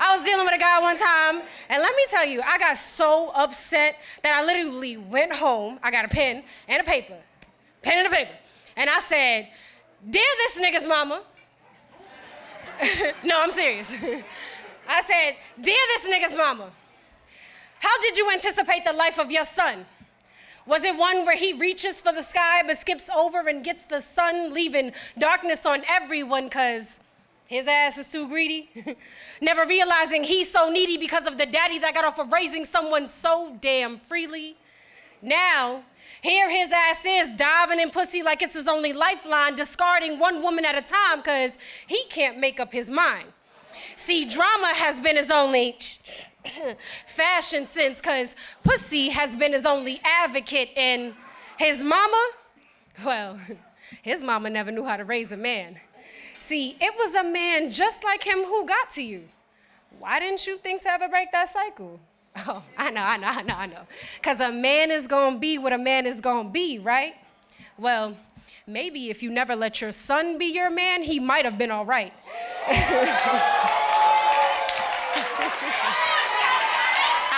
I was dealing with a guy one time, and let me tell you, I got so upset that I literally went home. I got a pen and a paper, pen and a paper, and I said, "Dear this nigga's mama." no, I'm serious. I said, "Dear this nigga's mama, how did you anticipate the life of your son?" Was it one where he reaches for the sky but skips over and gets the sun, leaving darkness on everyone because his ass is too greedy? Never realizing he's so needy because of the daddy that got off of raising someone so damn freely? Now, here his ass is diving in pussy like it's his only lifeline, discarding one woman at a time because he can't make up his mind. See, drama has been his only fashion sense because pussy has been his only advocate and his mama well his mama never knew how to raise a man see it was a man just like him who got to you why didn't you think to ever break that cycle oh i know i know i know i know because a man is gonna be what a man is gonna be right well maybe if you never let your son be your man he might have been all right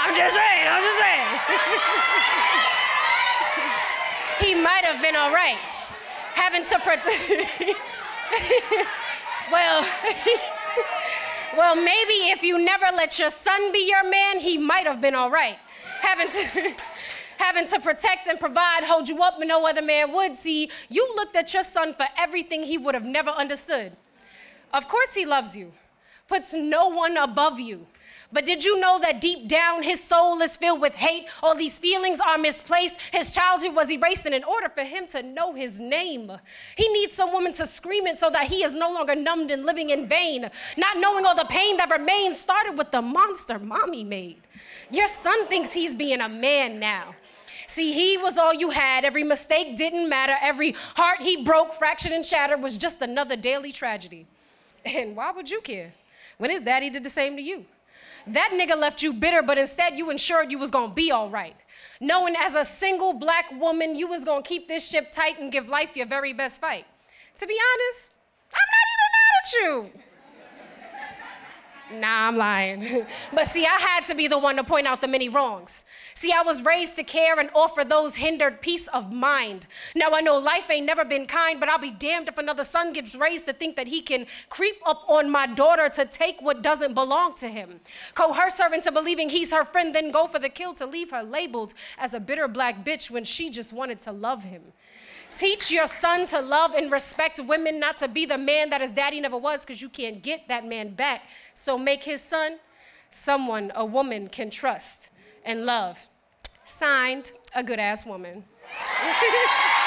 I'm just saying, I'm just saying. he might have been all right. Having to protect. well, well, maybe if you never let your son be your man, he might have been all right. Having to. having to protect and provide, hold you up when no other man would. See, you looked at your son for everything he would have never understood. Of course, he loves you, puts no one above you. But did you know that deep down his soul is filled with hate? All these feelings are misplaced. His childhood was erased, and in order for him to know his name, he needs some woman to scream it so that he is no longer numbed and living in vain. Not knowing all the pain that remains started with the monster mommy made. Your son thinks he's being a man now. See, he was all you had. Every mistake didn't matter. Every heart he broke, fractured, and shattered was just another daily tragedy. And why would you care when his daddy did the same to you? That nigga left you bitter, but instead you ensured you was gonna be all right. Knowing as a single black woman you was gonna keep this ship tight and give life your very best fight. To be honest, I'm not even mad at you. Nah, I'm lying. but see, I had to be the one to point out the many wrongs. See, I was raised to care and offer those hindered peace of mind. Now, I know life ain't never been kind, but I'll be damned if another son gets raised to think that he can creep up on my daughter to take what doesn't belong to him. Coerce her into believing he's her friend, then go for the kill to leave her labeled as a bitter black bitch when she just wanted to love him. Teach your son to love and respect women, not to be the man that his daddy never was, because you can't get that man back. So make his son someone a woman can trust and love. Signed, a good ass woman.